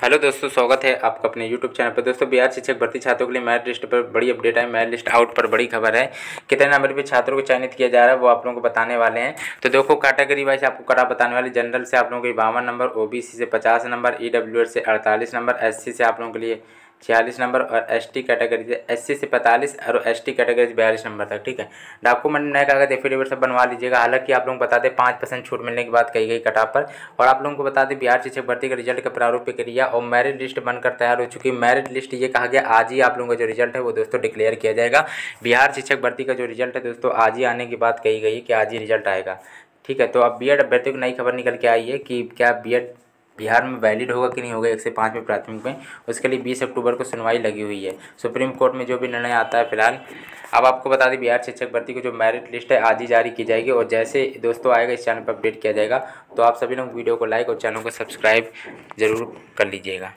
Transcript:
Hello दोस्तों, स्वागत है आपका अपने यूट्यूब चैनल पर। दोस्तों, बिहार शिक्षक भर्ती छात्रों के लिए मेरिट लिस्ट पर बड़ी अपडेट है मेरिट लिस्ट आउट पर बड़ी खबर है। कितने नंबर पे छात्रों को चयनित किया जा रहा है, वो आप लोगों को बताने वाले हैं। तो देखो कैटेगरी वाइज आपको कटा बताने वाले। जनरल से आप लोगों को बावन नंबर ओबीसी से पचास नंबर ईडब्ल्यूएस से अड़तालीस नंबर एससी से आप लोगों के लिए छियालीस नंबर और एसटी कैटेगरी से एससी से पैंतालीस और एसटी कैटेगरी से बयालीस नंबर तक, ठीक है? डॉक्यूमेंट नए कागज़ एफिडेविट सब बनवा लीजिएगा। हालाँकि आप लोग बता दें, पाँच परसेंट छूट मिलने की बात कही गई कटाप पर, और आप लोगों को बता दें, बिहार शिक्षक भर्ती का रिज़ल्ट का प्रारूप प्रक्रिया और मेरिट लिस्ट बनकर तैयार हो चुकी मेरिट लिस्ट ये कहा गया, आज ही आप लोगों का जो रिज़ल्ट है वो दोस्तों डिक्लेयर किया जाएगा। बिहार शिक्षक भर्ती का जो रिज़ल्ट है दोस्तों, आज ही आने की बात कही गई कि आज ही रिज़ल्ट आएगा, ठीक है? तो अब बी एड अभ्यर्थियों की नई खबर निकल के आई है कि क्या बी एड बिहार में वैलिड होगा कि नहीं होगा, एक से पाँच में प्राथमिक में, उसके लिए बीस अक्टूबर को सुनवाई लगी हुई है। सुप्रीम कोर्ट में जो भी निर्णय आता है फ़िलहाल, अब आपको बता दें, बिहार शिक्षक भर्ती की जो मेरिट लिस्ट है, आज ही जारी की जाएगी और जैसे दोस्तों आएगा, इस चैनल पर अपडेट किया जाएगा। तो आप सभी लोग वीडियो को लाइक और चैनल को सब्सक्राइब ज़रूर कर लीजिएगा।